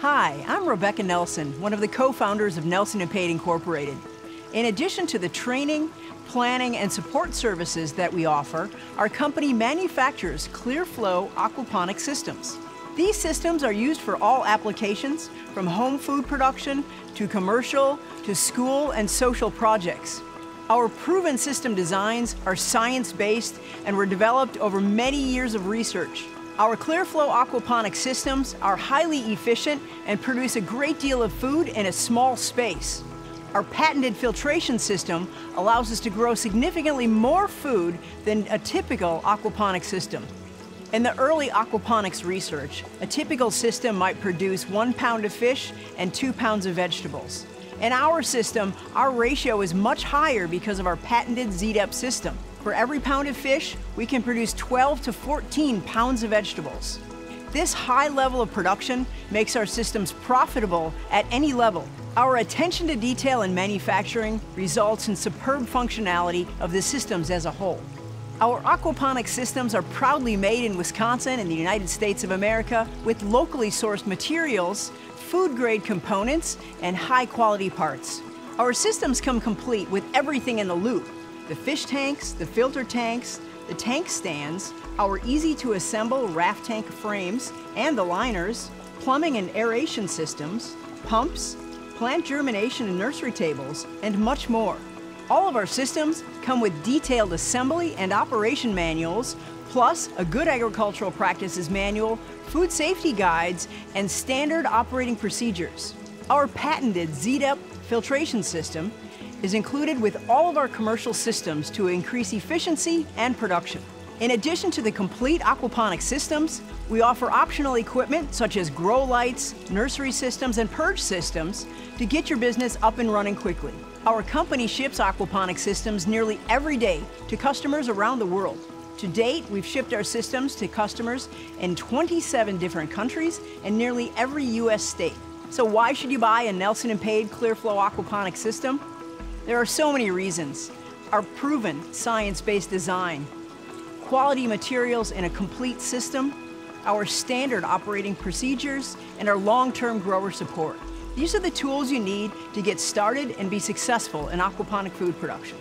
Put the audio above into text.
Hi, I'm Rebecca Nelson, one of the co-founders of Nelson & Pade Incorporated. In addition to the training, planning, and support services that we offer, our company manufactures ClearFlow aquaponic systems. These systems are used for all applications, from home food production to commercial to school and social projects. Our proven system designs are science-based and were developed over many years of research. Our ClearFlow aquaponic systems are highly efficient and produce a great deal of food in a small space. Our patented filtration system allows us to grow significantly more food than a typical aquaponic system. In the early aquaponics research, a typical system might produce one pound of fish and two pounds of vegetables. In our system, our ratio is much higher because of our patented ZDEP system. For every pound of fish, we can produce 12 to 14 pounds of vegetables. This high level of production makes our systems profitable at any level. Our attention to detail in manufacturing results in superb functionality of the systems as a whole. Our aquaponics systems are proudly made in Wisconsin in the United States of America with locally sourced materials food grade components, and high quality parts. Our systems come complete with everything in the loop. The fish tanks, the filter tanks, the tank stands, our easy to assemble raft tank frames and the liners, plumbing and aeration systems, pumps, plant germination and nursery tables, and much more. All of our systems come with detailed assembly and operation manuals plus a good agricultural practices manual, food safety guides, and standard operating procedures. Our patented ZDEP filtration system is included with all of our commercial systems to increase efficiency and production. In addition to the complete aquaponic systems, we offer optional equipment such as grow lights, nursery systems, and purge systems to get your business up and running quickly. Our company ships aquaponic systems nearly every day to customers around the world. To date, we've shipped our systems to customers in 27 different countries and nearly every U.S. state. So why should you buy a Nelson & Pade ClearFlow aquaponic system? There are so many reasons. Our proven science-based design, quality materials in a complete system, our standard operating procedures, and our long-term grower support. These are the tools you need to get started and be successful in aquaponic food production.